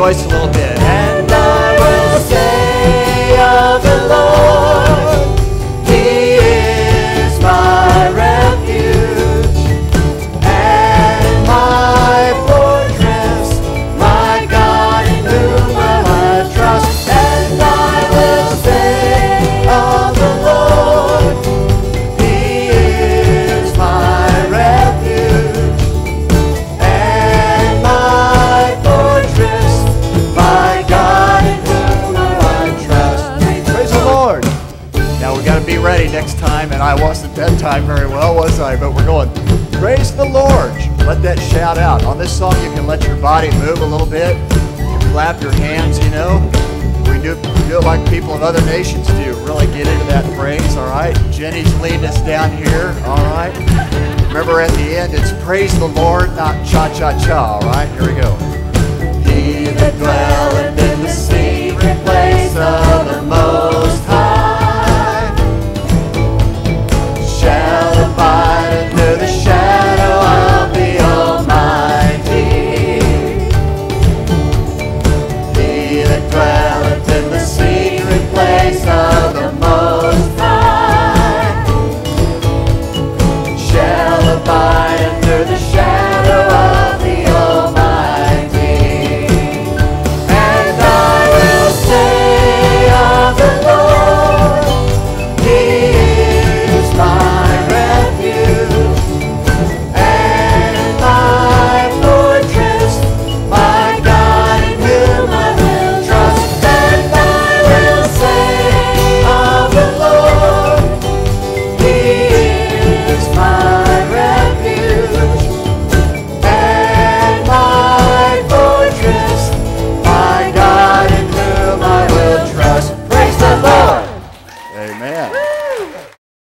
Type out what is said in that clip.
rejoice a little bit. Be ready next time, and I wasn't that time very well, was I? But we're going, praise the Lord. Let that shout out. On this song, you can let your body move a little bit. You clap your hands, you know. We do, do it like people of other nations do. Really get into that praise, all right? Jenny's leading us down here, all right? Remember at the end, it's praise the Lord, not cha-cha-cha, all right? Here we go.